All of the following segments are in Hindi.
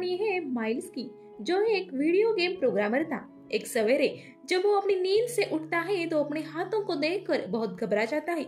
कहानी है माइल्स की, जो एक वीडियो गेम प्रोग्रामर था। एक सवेरे जब वो अपनी नींद से उठता है तो अपने हाथों को देखकर बहुत घबरा जाता है,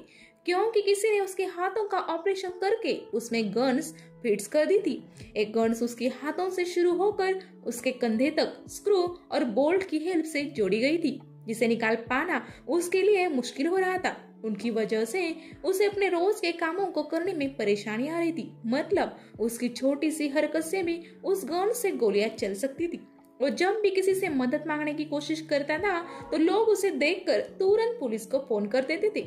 क्योंकि किसी ने उसके हाथों का ऑपरेशन करके उसमें गन्स फिट्स कर दी थी। एक गन्स उसके हाथों से शुरू होकर उसके कंधे तक स्क्रू और बोल्ट की हेल्प से जोड़ी गई थी, जिसे निकाल पाना उसके लिए मुश्किल हो रहा था। उनकी वजह से उसे अपने रोज के कामों को करने में परेशानी आ रही थी। मतलब उसकी छोटी सी हरकत से भी उस गन से गोलियाँ चल सकती थी। वो जब भी किसी से मदद मांगने की कोशिश करता था तो लोग उसे देखकर तुरंत पुलिस को फ़ोन कर देते थे।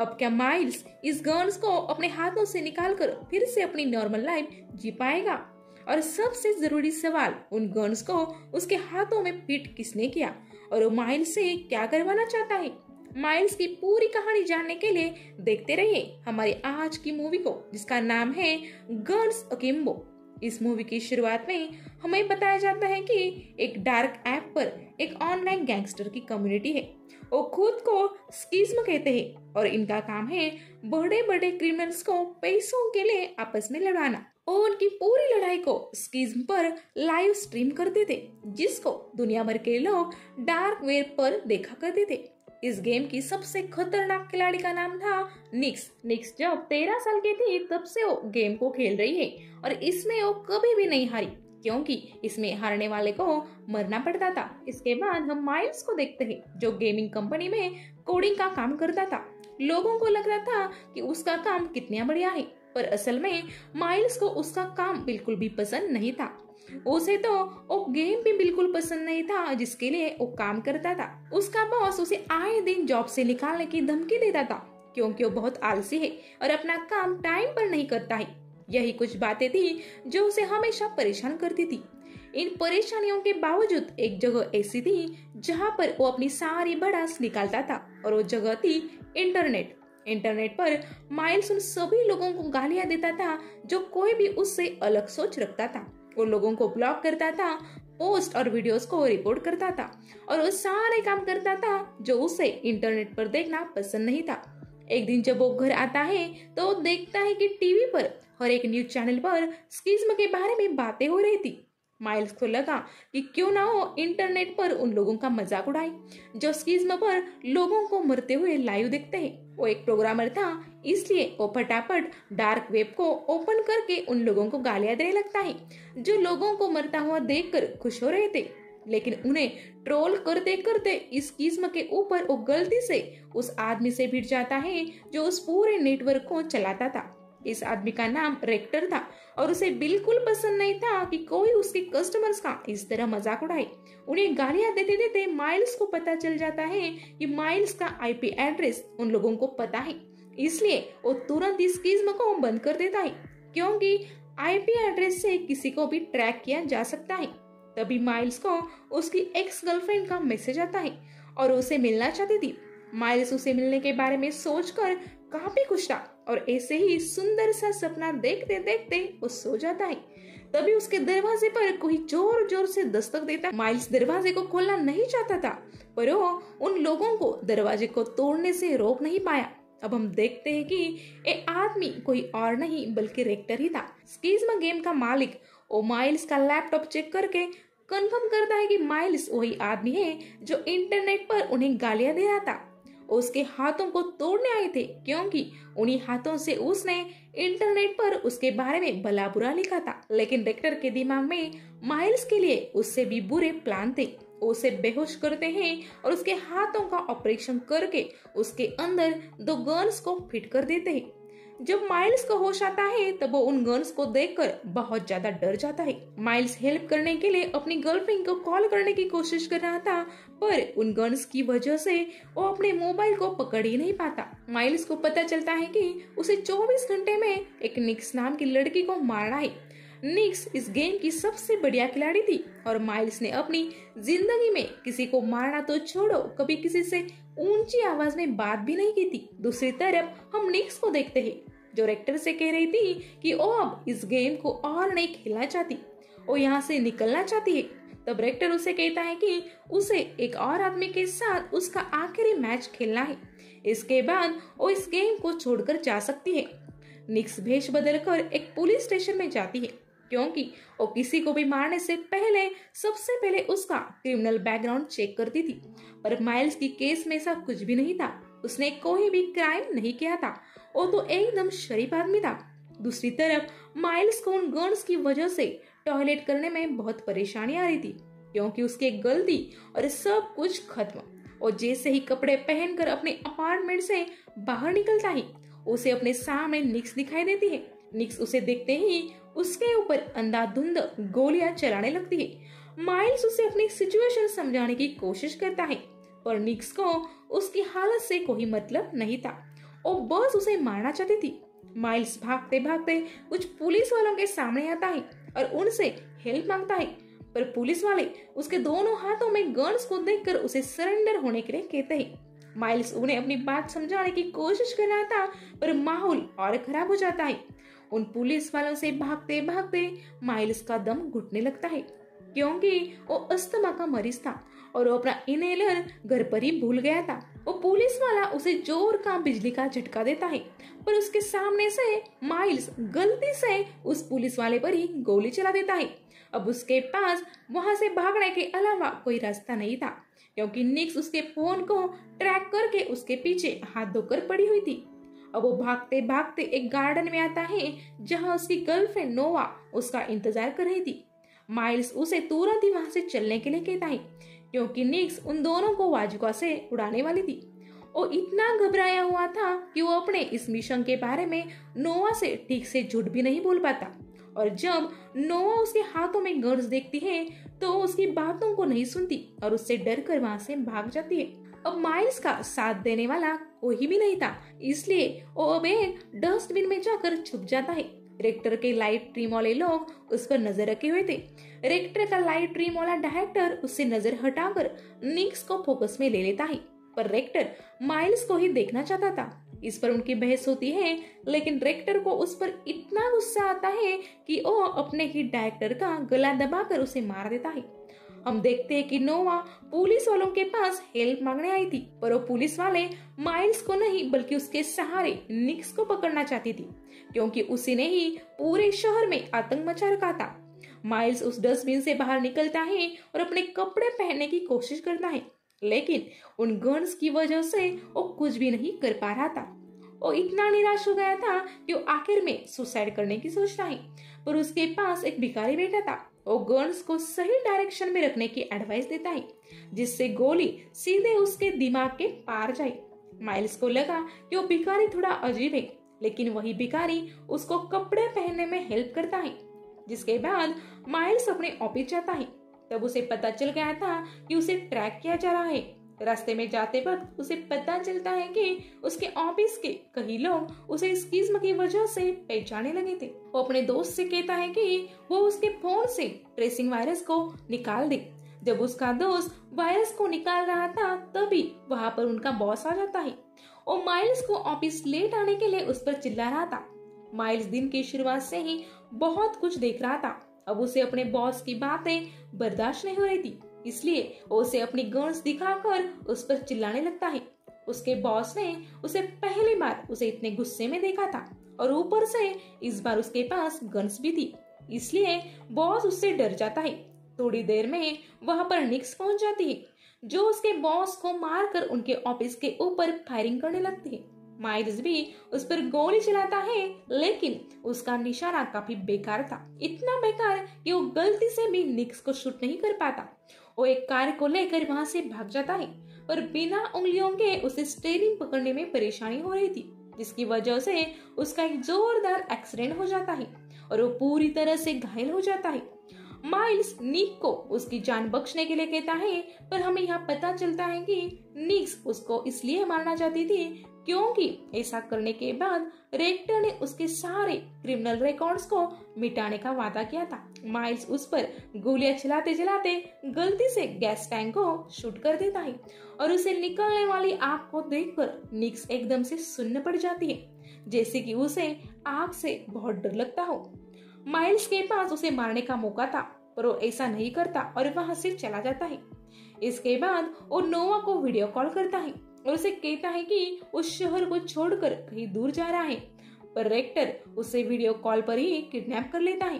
अब क्या माइल्स इस गन्स को अपने हाथों से निकालकर फिर से अपनी नॉर्मल लाइफ जी पाएगा? और सबसे ज़रूरी सवाल, उन गन्स को उसके हाथों में फिट किसने किया? और वो माइल्स से क्या करवाना चाहता है? माइल्स की पूरी कहानी जानने के लिए देखते रहिए हमारी आज की मूवी को, जिसका नाम है गर्ल्स अकिम्बो इस मूवी की शुरुआत में हमें बताया जाता है कि एक डार्क ऐप पर एक ऑनलाइन गैंगस्टर की कम्युनिटी है। वो खुद को स्कीज्म कहते हैं और इनका काम है बड़े बड़े क्रिमिनल्स को पैसों के लिए आपस में लड़ाना। और उनकी पूरी लड़ाई को स्कीज्म पर लाइव स्ट्रीम करते थे जिसको दुनिया भर के लोग डार्क वेब पर देखा करते थे। इस गेम की सबसे खतरनाक खिलाड़ी का नाम था निक्स। निक्स जब तेरह साल की थी, तब से वो गेम को खेल रही है और इसमें वो कभी भी नहीं हारी, क्योंकि इसमें हारने वाले को मरना पड़ता था। इसके बाद हम माइल्स को देखते हैं, जो गेमिंग कंपनी में कोडिंग का काम करता था। लोगों को लग रहा था कि उसका काम कितना बढ़िया है, पर असल में माइल्स को उसका काम बिल्कुल भी पसंद नहीं था। उसे तो वो गेम भी बिल्कुल पसंद नहीं था, जिसके लिए वो काम करता था। उसका बॉस उसे आए दिन जॉब से निकालने की धमकी देता था, क्योंकि वो बहुत आलसी है और अपना काम टाइम पर नहीं करता है। यही कुछ बातें थी जो उसे हमेशा परेशान करती थी। इन परेशानियों के बावजूद एक जगह ऐसी थी जहाँ पर वो अपनी सारी बड़ास निकालता था और वो जगह थी इंटरनेट इंटरनेट पर माइल्स उन सभी लोगों को गालियाँ देता था जो कोई भी उससे अलग सोच रखता था। वो लोगों को ब्लॉक करता था पोस्ट और वीडियोस को रिपोर्ट करता था और वो सारे काम करता था जो उसे इंटरनेट पर देखना पसंद नहीं था। एक दिन जब वो घर आता है तो वो देखता है कि टीवी पर हर एक न्यूज़ चैनल पर स्कीज्म के बारे में बातें हो रही थी। माइल्स को लगा कि क्यों ना हो इंटरनेट पर उन लोगों का मज़ाक उड़ाए, जो स्कीज्म पर लोगों को मरते हुए लाइव देखते हैं। वो एक प्रोग्रामर था, इसलिए वो फटाफट डार्क वेब को ओपन करके उन लोगों को गालियाँ देने लगता है, जो लोगों को मरता हुआ देखकर खुश हो रहे थे। लेकिन उन्हें ट्रोल करते करते इस किस्म के ऊपर वो गलती से उस आदमी से भिड़ जाता है, जो उस पूरे नेटवर्क को चलाता था। इस आदमी का नाम रेक्टर था और उसे बिल्कुल पसंद नहीं था कि कोई उसके कस्टमर्स का इस तरह मज़ाक उड़ाए। उन्हें गालियाँ देते देते माइल्स को पता चल जाता है कि माइल्स का आईपी एड्रेस उन लोगों को पता है। इसलिए वो तुरंत इस किस्म को बंद कर देता है, क्योंकि आईपी एड्रेस से किसी को भी ट्रैक किया जा सकता है। तभी माइल्स को उसकी एक्स गर्लफ्रेंड का मैसेज आता है और उसे मिलना चाहती थी। माइल्स उसे मिलने के बारे में सोचकर काफ़ी खुश था और ऐसे ही सुंदर सा सपना देखते देखते वो सो जाता है। तभी उसके दरवाजे पर कोई ज़ोर ज़ोर से दस्तक देता माइल्स दरवाजे को खोलना नहीं चाहता था, पर वो उन लोगों को दरवाजे को तोड़ने से रोक नहीं पाया। अब हम देखते हैं कि ये आदमी कोई और नहीं, बल्कि रेक्टर ही था। स्कीजमा गेम का मालिक, वो माइल्स का लैपटॉप चेक करके कंफर्म करता है कि माइल्स वही आदमी है जो इंटरनेट पर उन्हें गालियाँ दे रहा था। उसके हाथों को तोड़ने आए थे क्योंकि उन्हीं हाथों से उसने इंटरनेट पर उसके बारे में भला बुरा लिखा था। लेकिन रेक्टर के दिमाग में माइल्स के लिए उससे भी बुरे प्लान थे। उसे बेहोश करते हैं और उसके हाथों का ऑपरेशन करके उसके अंदर दो गर्ल्स को फिट कर देते हैं। जब माइल्स को होश आता है, तब वो उन गन्स को देखकर बहुत ज़्यादा डर जाता है। माइल्स हेल्प करने के लिए अपनी गर्लफ्रेंड को कॉल करने की कोशिश कर रहा था, पर उन गन्स की वजह से वो अपने मोबाइल को पकड़ ही नहीं पाता। माइल्स को पता चलता है कि उसे 24 घंटे में एक निक्स नाम की लड़की को मारना है। निक्स इस गेम की सबसे बढ़िया खिलाड़ी थी, और माइल्स ने अपनी ज़िंदगी में किसी को मारना तो छोड़ो, कभी किसी से ऊँची आवाज़ में बात भी नहीं की थी। दूसरी तरफ़ हम निक्स को देखते हैं। जो रेक्टर से कह रही थी कि वो अब इस गेम को और नहीं खेलना चाहती। वो यहाँ से निकलना चाहती है। तब रेक्टर उसे कहता है कि, उसे एक और आदमी के साथ उसका आखिरी मैच खेलना है। इसके बाद वो इस गेम को छोड़कर जा सकती है। निक्स भेष बदलकर एक पुलिस स्टेशन में जाती है, क्योंकि वो किसी को भी मारने से पहले, सबसे पहले उसका क्रिमिनल बैकग्राउंड चेक करती थी। पर माइल्स की केस में ऐसा कुछ भी नहीं था। उसने कोई भी क्राइम नहीं किया था। वो तो एकदम शरीफ आदमी था। दूसरी तरफ़, माइल्स को गन्स की वजह से टॉयलेट करने में बहुत परेशानी आ रही थी, क्योंकि उसकी गलती और सब कुछ खत्म। और जैसे ही कपड़े पहनकर अपने अपार्टमेंट से बाहर निकलता ही, उसे अपने सामने निक्स दिखाई देती है। निक्स उसे देखते ही उसके ऊपर अंधाधुंध गोलियाँ चलाने लगती है। माइल्स उसे अपनी सिचुएशन समझाने की कोशिश करता है। पर निक्स को उसकी हालत से कोई मतलब नहीं था। और बस उसे मारना चाहती थी। माइल्स भागते भागते कुछ पुलिस वालों के सामने आता है और उनसे हेल्प माँगता है। पर पुलिस वाले उसके दोनों हाथों में गन्स को देखकर उसे सरेंडर होने के लिए कहते हैं। माइल्स उन्हें अपनी बात समझाने की कोशिश कर रहा था, पर माहौल और खराब हो जाता है। उन पुलिस वालों से भागते भागते माइल्स का दम घुटने लगता है, क्योंकि वो अस्थमा का मरीज़ था और वो अपना इनहेलर घर पर ही भूल गया था। वो पुलिस वाला उसे ज़ोर का बिजली का झटका देता है, पर उसके सामने से माइल्स गलती से उस पुलिस वाले पर ही गोली चला देता है। अब उसके पास वहाँ से भागने के अलावा कोई रास्ता नहीं था, क्योंकि निक्स उसके फ़ोन को ट्रैक करके उसके पीछे हाथ धोकर पड़ी हुई थी। अब वो भागते भागते एक गार्डन में आता है, जहाँ उसकी गर्लफ्रेंड नोवा उसका इंतज़ार कर रही थी। माइल्स उसे तुरंत ही वहाँ से चलने के लिए कहता है क्योंकि निक्स उन दोनों को वाजुका से उड़ाने वाली थी। वो इतना घबराया हुआ था कि वो अपने इस मिशन के बारे में नोवा से ठीक से झूठ भी नहीं बोल पाता। और जब नोवा उसके हाथों में गर्ज देखती है तो उसकी बातों को नहीं सुनती और उससे डर कर वहाँ से भाग जाती है। अब माइल्स का साथ देने वाला कोई भी नहीं था, इसलिए वो अब एक डस्टबिन में जाकर छुप जाता है। रेक्टर के लाइट ट्रीम वाले लोग उस पर नज़र रखे हुए थे। रेक्टर का लाइट ट्रीम वाला डायरेक्टर उससे नज़र हटाकर निक्स को फोकस में ले लेता है। पर रेक्टर माइल्स को ही देखना चाहता था। इस पर उनकी बहस होती है, लेकिन रेक्टर को उस पर इतना गुस्सा आता है कि वो अपने ही डायरेक्टर का गला दबाकर उसे मार देता है। हम देखते हैं कि नोवा पुलिस वालों के पास हेल्प मांगने आई थी, पर वो पुलिस वाले माइल्स को नहीं, बल्कि उसके सहारे निक्स को पकड़ना चाहती थी, क्योंकि उसी ने ही पूरे शहर में आतंक मचा रखा था। माइल्स उस डस्टबिन से बाहर निकलता है और अपने कपड़े पहनने की कोशिश करता है, लेकिन उन गन्स की वजह से वो कुछ भी नहीं कर पा रहा था। वो इतना निराश हो गया था कि वो आखिर में सुसाइड करने की सोचता है, पर उसके पास एक भिखारी बेटा था वो गर्ल्स को सही डायरेक्शन में रखने की एडवाइस देता है, जिससे गोली सीधे उसके दिमाग के पार जाए। माइल्स को लगा कि वो भिखारी थोड़ा अजीब है, लेकिन वही भिखारी उसको कपड़े पहनने में हेल्प करता है, जिसके बाद माइल्स अपने ऑफ़िस जाता है। तब उसे पता चल गया था कि उसे ट्रैक किया जा रहा है। रास्ते में जाते वक्त उसे पता चलता है कि उसके ऑफ़िस के कई लोग उसे इस किस्म की वजह से पहचाने लगे थे। वो अपने दोस्त से कहता है कि वो उसके फ़ोन से ट्रेसिंग वायरस को निकाल दे। जब उसका दोस्त वायरस को निकाल रहा था, तभी वहाँ पर उनका बॉस आ जाता है और माइल्स को ऑफ़िस लेट आने के लिए उस पर चिल्ला रहा था। माइल्स दिन की शुरुआत से ही बहुत कुछ देख रहा था। अब उसे अपने बॉस की बातें बर्दाश्त नहीं हो रही थी। इसलिए वो उसे अपनी गन्स दिखाकर उस पर चिल्लाने लगता है। उसके बॉस ने उसे पहली बार उसे इतने गुस्से में देखा था और ऊपर से इस बार उसके पास गन्स भी थी। इसलिए बॉस उससे डर जाता है। थोड़ी देर में वहाँ पर निक्स पहुँच जाती है, जो उसके बॉस को मारकर उनके ऑफ़िस के ऊपर फायरिंग करने लगती है। माइल्स भी उस पर गोली चलाता है, लेकिन उसका निशाना काफ़ी बेकार था। इतना बेकार कि वो गलती से भी निक्स को शूट नहीं कर पाता। वो एक कार को लेकर वहाँ से भाग जाता है पर बिना उंगलियों के उसे स्टेरिंग पकड़ने में परेशानी हो रही थी, जिसकी वजह से उसका एक जोरदार एक्सीडेंट हो जाता है और वो पूरी तरह से घायल हो जाता है। माइल्स निक को उसकी जान बख्शने के लिए कहता है, पर हमें यहाँ पता चलता है कि निक्स उसको इसलिए मारना चाहती थी क्योंकि ऐसा करने के बाद रेक्टर ने उसके सारे क्रिमिनल रिकॉर्ड्स को मिटाने का वादा किया था। माइल्स उस पर गोलियाँ चलाते चलाते गलती से गैस टैंक को शूट कर देता है और उसे निकलने वाली आग को देखकर निक्स एकदम से सुन्न पड़ जाती है, जैसे कि उसे आग से बहुत डर लगता हो। माइल्स के पास उसे मारने का मौका था, पर वो ऐसा नहीं करता और वहाँ से चला जाता है। इसके बाद वो नोवा को वीडियो कॉल करता है। और उसे कहता है कि उस शहर को छोड़कर कहीं दूर जा रहा है। पर रेक्टर उसे वीडियो कॉल पर ही किडनैप कर लेता है।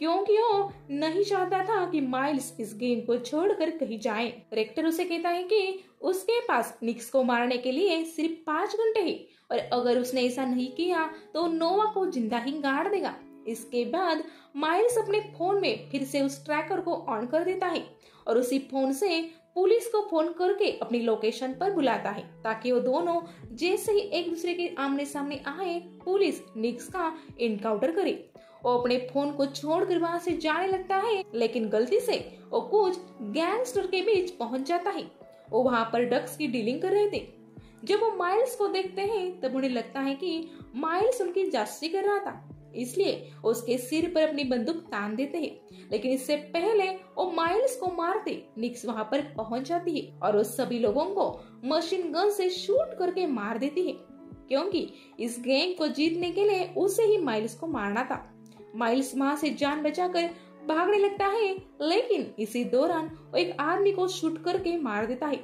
क्योंकि वो नहीं चाहता था कि माइल्स इस गेम को छोड़कर कहीं जाए। रेक्टर उसे कहता है कि उसके पास निक्स को मारने के लिए सिर्फ़ पाँच घंटे ही और अगर उसने ऐसा नहीं किया तो नोवा को ज़िंदा ही गाड़ देगा। इसके बाद माइल्स अपने फ़ोन में फिर से उस ट्रैकर को ऑन कर देता है और उसी फ़ोन से पुलिस को फ़ोन करके अपनी लोकेशन पर बुलाता है, ताकि वो दोनों जैसे ही एक दूसरे के आमने सामने आए, पुलिस निक्स का इनकाउंटर करे। वो अपने फ़ोन को छोड़कर वहाँ से जाने लगता है, लेकिन गलती से वो कुछ गैंगस्टर के बीच पहुँच जाता है। वो वहाँ पर ड्रग्स की डीलिंग कर रहे थे। जब वो माइल्स को देखते हैं, तब उन्हें लगता है कि माइल्स उनकी जासूसी कर रहा था। इसलिए उसके सिर पर अपनी बंदूक तान देते हैं। लेकिन इससे पहले वो माइल्स को मारते निक्स वहाँ पर पहुँच जाती है और उस सभी लोगों को मशीन गन से शूट करके मार देती है। क्योंकि इस गेम को जीतने के लिए उसे ही माइल्स को मारना था। माइल्स वहाँ से जान बचाकर भागने लगता है, लेकिन इसी दौरान वो एक आदमी को शूट करके मार देता है।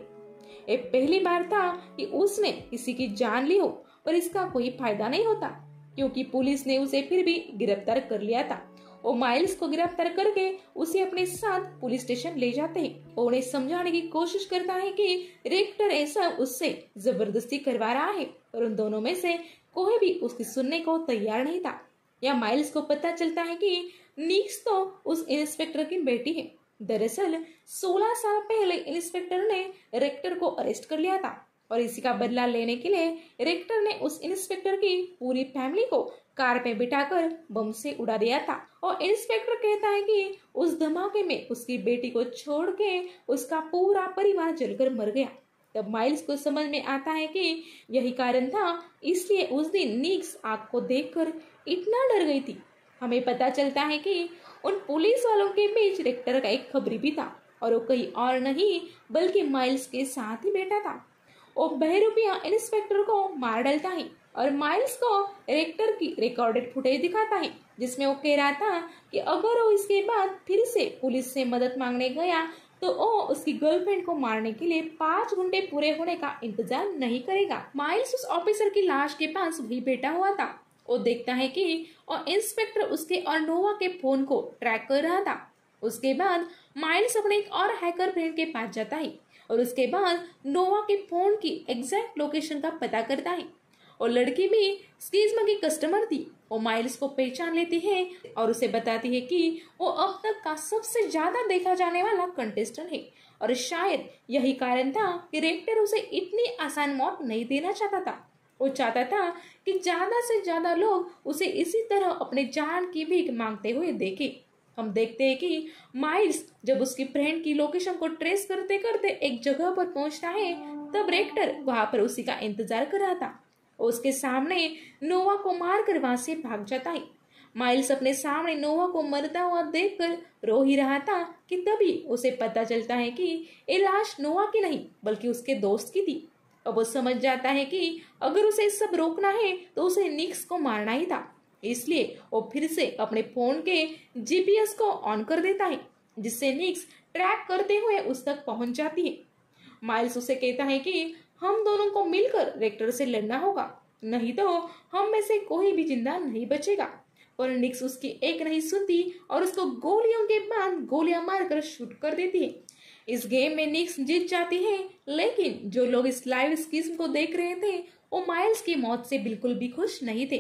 ये पहली बार था कि उसने किसी की जान ली हो, पर इसका कोई फ़ायदा नहीं होता। क्योंकि पुलिस ने उसे फिर भी गिरफ़्तार कर लिया था। वो माइल्स को गिरफ़्तार करके उसे अपने साथ पुलिस स्टेशन ले जाते हैं। और उन्हें समझाने की कोशिश करता है कि रेक्टर ऐसा उससे ज़बरदस्ती करवा रहा है और उन दोनों में से कोई भी उसकी सुनने को तैयार नहीं था। या माइल्स को पता चलता है कि नीक्स तो उस इंस्पेक्टर की बेटी है। दरअसल 16 साल पहले इंस्पेक्टर ने रेक्टर को अरेस्ट कर लिया था। और इसी का बदला लेने के लिए रेक्टर ने उस इंस्पेक्टर की पूरी फैमिली को कार पे बिठाकर बम से उड़ा दिया था। और इंस्पेक्टर कहता है कि उस धमाके में उसकी बेटी को छोड़ के उसका पूरा परिवार जलकर मर गया। तब माइल्स को समझ में आता है कि यही कारण था, इसलिए उस दिन नीक्स आग को देखकर इतना डर गई थी। हमें पता चलता है कि उन पुलिस वालों के बीच रेक्टर का एक खबरी भी था, और वो कहीं और नहीं, बल्कि माइल्स के साथ ही बैठा था। वो बहरूपिया इंस्पेक्टर को मार डालता है और माइल्स को रेक्टर की रिकॉर्डेड फुटेज दिखाता है, जिसमें वो कह रहा था कि अगर वो इसके बाद फिर से पुलिस से मदद मांगने गया तो वो उसकी गर्लफ्रेंड को मारने के लिए पाँच घंटे पूरे होने का इंतज़ार नहीं करेगा। माइल्स उस ऑफिसर की लाश के पास वही बैठा हुआ था। वो देखता है कि और इंस्पेक्टर उसके और नोवा के फ़ोन को ट्रैक कर रहा था। उसके बाद माइल्स अपने एक और हैकर फ्रेंड के पास जाता है। और उसके बाद नोवा के फ़ोन की एग्जैक्ट लोकेशन का पता करता है। और लड़की भी स्कीजमा की कस्टमर थी, वो माइल्स को पहचान लेती है और उसे बताती है कि वो अब तक का सबसे ज़्यादा देखा जाने वाला कंटेस्टेंट है। और शायद यही कारण था कि रेक्टर उसे इतनी आसान मौत नहीं देना चाहता था। वो चाहता था कि ज़्यादा से ज़्यादा लोग उसे इसी तरह अपने जान की भीख मांगते हुए देखें। हम देखते हैं कि माइल्स जब उसकी फ्रेंड की लोकेशन को ट्रेस करते करते एक जगह पर पहुँचता है, तब रेक्टर वहाँ पर उसी का इंतज़ार कर रहा था। उसके सामने नोवा को मारकर वहाँ से भाग जाता है। माइल्स अपने सामने नोवा को मरता हुआ देखकर रो ही रहा था कि तभी उसे पता चलता है कि ये लाश नोवा की नहीं, बल्कि उसके दोस्त की थी। अब वो समझ जाता है कि अगर उसे सब रोकना है तो उसे निक्स को मारना ही था। इसलिए वो फिर से अपने फ़ोन के जीपीएस को ऑन कर देता है, जिससे निक्स ट्रैक करते हुए उस तक पहुँच जाती है। माइल्स उसे कहता है कि हम दोनों को मिलकर रेक्टर से लड़ना होगा, नहीं तो हम में से कोई भी ज़िंदा नहीं बचेगा। पर निक्स उसकी एक नहीं सुनती और उसको गोलियों के बाद गोलियाँ मारकर शूट कर देती है। इस गेम में निक्स जीत जाती है, लेकिन जो लोग इस लाइव स्कीम को देख रहे थे, वो माइल्स की मौत से बिल्कुल भी खुश नहीं थे।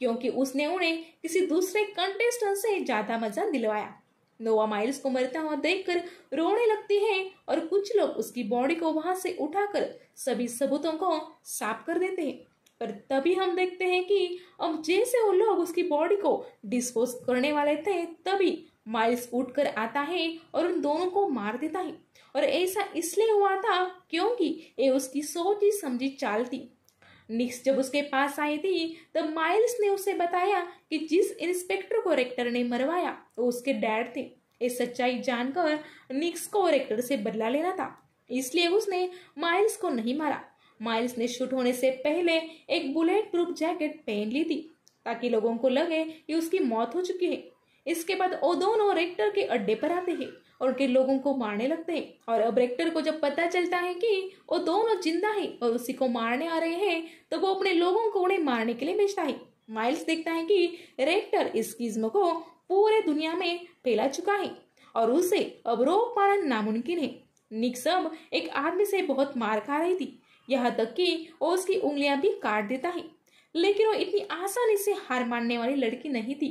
क्योंकि उसने उन्हें किसी दूसरे कंटेस्टेंट से ज़्यादा मज़ा दिलवाया। नोवा माइल्स को मरता हुआ देखकर रोने लगती है और कुछ लोग उसकी बॉडी को वहाँ से उठाकर सभी सबूतों को साफ़ कर देते हैं। पर तभी हम देखते हैं कि अब जैसे वो लोग उसकी बॉडी को डिस्पोज करने वाले थे, तभी माइल्स उठकर आता है और उन दोनों को मार देता है। और ऐसा इसलिए हुआ था क्योंकि ये उसकी सोची समझी चाल थी। निक्स जब उसके पास आई थी, तब माइल्स ने उसे बताया कि जिस इंस्पेक्टर को रेक्टर ने मरवाया, वो उसके डैड थे। ये सच्चाई जानकर निक्स को रेक्टर से बदला लेना था। इसलिए उसने माइल्स को नहीं मारा। माइल्स ने शूट होने से पहले एक बुलेट प्रूफ जैकेट पहन ली थी, ताकि लोगों को लगे कि उसकी मौत हो चुकी है। इसके बाद वो दोनों रेक्टर के अड्डे पर आते हैं और उनके लोगों को मारने लगते हैं। और अब रेक्टर को जब पता चलता है कि वो दोनों ज़िंदा है और उसी को मारने आ रहे हैं तो वो अपने लोगों को उन्हें मारने के लिए भेजता है। माइल्स देखता है कि रेक्टर इस किज्म को पूरे दुनिया में फैला चुका है और उसे अब रोक पाना नामुमकिन है निक एक आदमी से बहुत मार खा रही थी। यहाँ तक कि वो उसकी उंगलियाँ भी काट देता है। लेकिन वो इतनी आसानी से हार मानने वाली लड़की नहीं थी।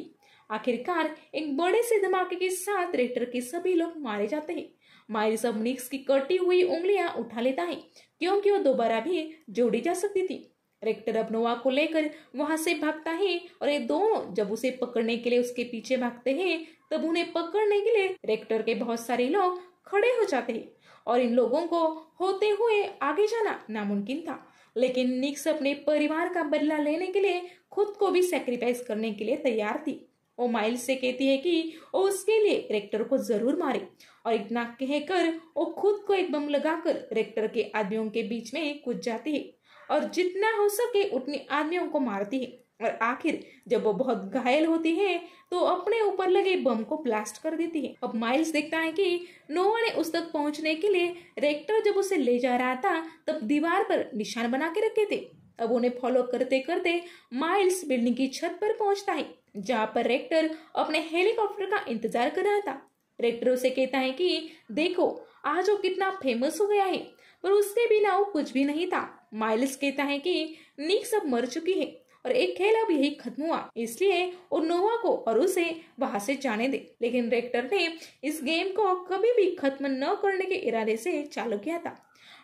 आखिरकार एक बड़े से धमाके के साथ रेक्टर के सभी लोग मारे जाते हैं। माइल्स अब निक्स की कटी हुई उंगलियाँ उठा लेता है, क्योंकि वो दोबारा भी जोड़ी जा सकती थी। रेक्टर अब नोवा को लेकर वहाँ से भागता है और ये दोनों जब उसे पकड़ने के लिए उसके पीछे भागते हैं, तब उन्हें पकड़ने के लिए रेक्टर के बहुत सारे लोग खड़े हो जाते हैं और इन लोगों को होते हुए आगे जाना नामुमकिन था। लेकिन निक्स अपने परिवार का बदला लेने के लिए खुद को भी सेक्रीफाइस करने के लिए तैयार थी। वो माइल्स से कहती है कि वो उसके लिए रेक्टर को ज़रूर मारे। और इतना कहकर वो खुद को एक बम लगाकर रेक्टर के आदमियों के बीच में कूद जाती है और जितना हो सके उतने आदमियों को मारती है। और आखिर जब वो बहुत घायल होती है तो अपने ऊपर लगे बम को ब्लास्ट कर देती है। अब माइल्स देखता है कि नोवा ने उस तक पहुँचने के लिए रेक्टर जब उसे ले जा रहा था, तब दीवार पर निशान बना के रखे थे। अब उन्हें फॉलो करते करते माइल्स बिल्डिंग की छत पर पहुँचता है। जहाँ पर रेक्टर अपने हेलीकॉप्टर का इंतज़ार कर रहा था। रेक्टर उसे कहता है कि, देखो, आज वो कितना फ़ेमस हो गया है, पर उसके बिना वो कुछ भी नहीं था। माइल्स कहता है कि, नीक सब मर चुकी है और एक खेल अब यही खत्म हुआ, इसलिए वो नोवा को और उसे वहाँ से जाने दे। लेकिन रेक्टर ने इस गेम को कभी भी खत्म न करने के इरादे से चालू किया था।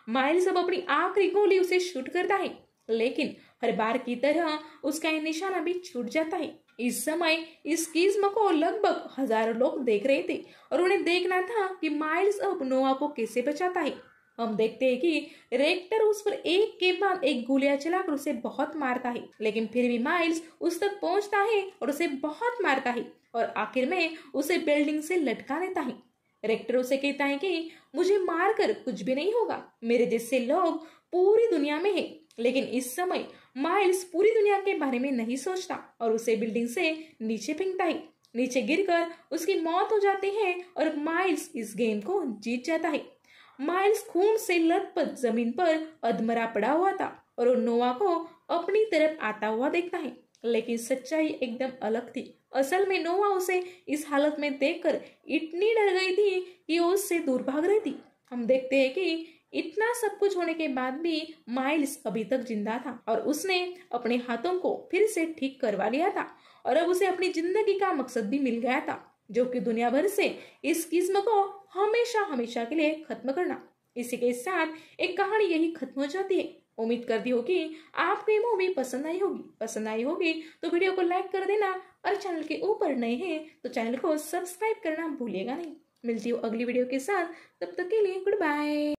माइल्स अब अपनी आखिरी गोली उसे शूट करता है, लेकिन हर बार की तरह उसका निशाना भी छूट जाता है। इस समय इस किस्म को लगभग हज़ारों लोग देख रहे थे और उन्हें देखना था कि माइल्स अब नोवा को कैसे बचाता है। हम देखते हैं कि रेक्टर उस पर एक के बाद एक गोलियाँ चलाकर उसे बहुत मारता है, लेकिन फिर भी माइल्स उस तक पहुँचता है और उसे बहुत मारता है और आखिर में उसे बिल्डिंग से लटका देता है। रेक्टर उसे कहता है कि मुझे मारकर कुछ भी नहीं होगा, मेरे जैसे लोग पूरी दुनिया में है। लेकिन इस समय माइल्स पूरी दुनिया के बारे में नहीं सोचता और उसे बिल्डिंग से नीचे फेंकता है। नीचे गिरकर उसकी मौत हो जाती है और माइल्स इस गेम को जीत जाता है। माइल्स खून से लथपथ ज़मीन पर अधमरा पड़ा हुआ था और नोवा को अपनी तरफ़ आता हुआ देखता है। लेकिन सच्चाई एकदम अलग थी। असल में नोवा उसे इस हालत में देखकर इतनी डर गई थी कि वो उससे दूर भाग रही थी। हम देखते हैं कि इतना सब कुछ होने के बाद भी माइल्स अभी तक ज़िंदा था और उसने अपने हाथों को फिर से ठीक करवा लिया था और अब उसे अपनी ज़िंदगी का मकसद भी मिल गया था, जो कि दुनिया भर से इस किस्म को हमेशा हमेशा के लिए खत्म करना। इसी के साथ एक कहानी यही खत्म हो जाती है। उम्मीद करती हूँ कि आपको ये मूवी पसंद आई होगी। पसंद आई होगी तो वीडियो को लाइक कर देना और चैनल के ऊपर नए हैं तो चैनल को सब्सक्राइब करना भूलिएगा नहीं। मिलती हूँ अगली वीडियो के साथ। तब तक के लिए गुड बाय